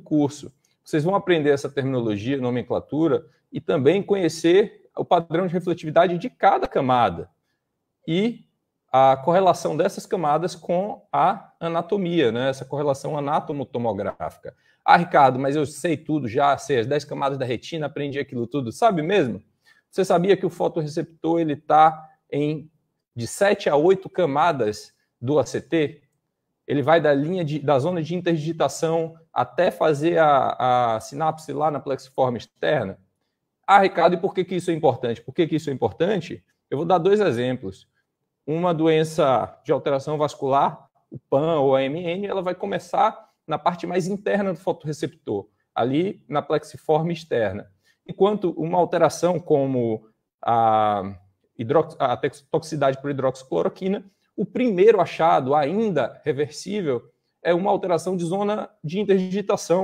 curso. Vocês vão aprender essa terminologia, nomenclatura e também conhecer o padrão de refletividade de cada camada e a correlação dessas camadas com a anatomia, né? essa correlação anatomotomográfica. Ah, Ricardo, mas eu sei tudo já, sei as 10 camadas da retina, aprendi aquilo tudo. Sabe mesmo? Você sabia que o fotorreceptor ele está em de 7 a 8 camadas do ACT? Ele vai da linha de, da zona de interdigitação até fazer a, a sinapse lá na plexiforme externa. Ah, Ricardo, e por que, que isso é importante? Por que, que isso é importante? Eu vou dar dois exemplos. Uma doença de alteração vascular, o PAN ou a MN, ela vai começar na parte mais interna do fotorreceptor, ali na plexiforme externa. Enquanto uma alteração como a, a toxicidade por hidroxicloroquina, o primeiro achado, ainda reversível, é uma alteração de zona de interdigitação